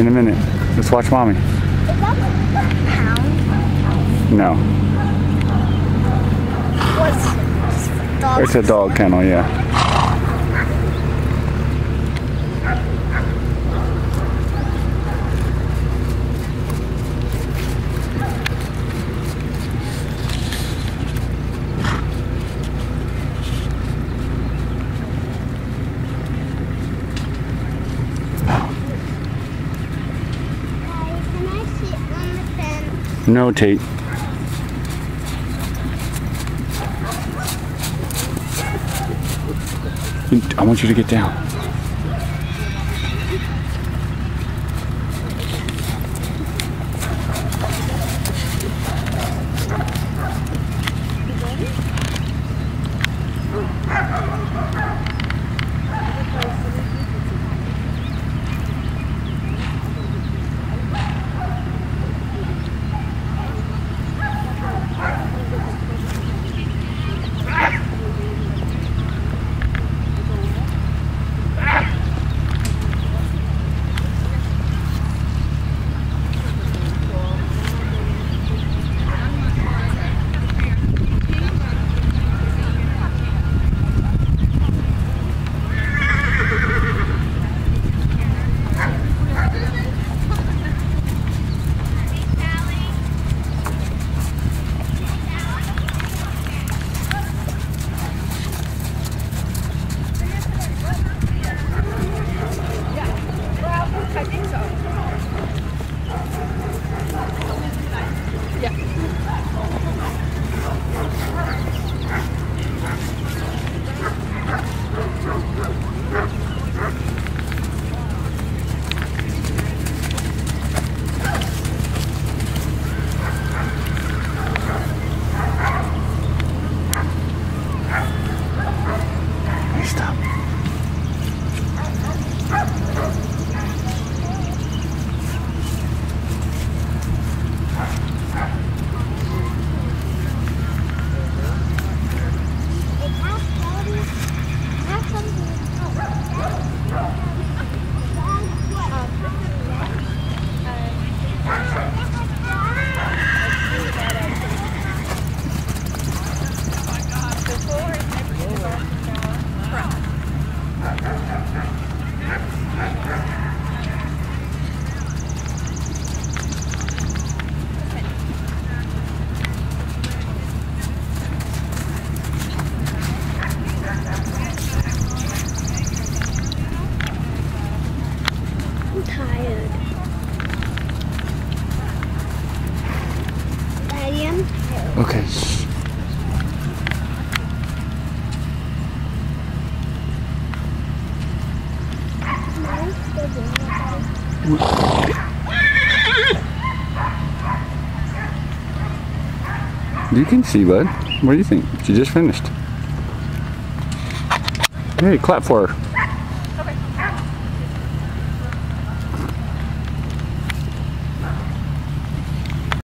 in a minute. Let's watch mommy. No, it's a dog kennel, yeah. Can I sit on the fence? No, Tate. I want you to get down. Yeah. Tired. I'm tired. Okay. You can see, bud. What do you think? She just finished. Hey, clap for her.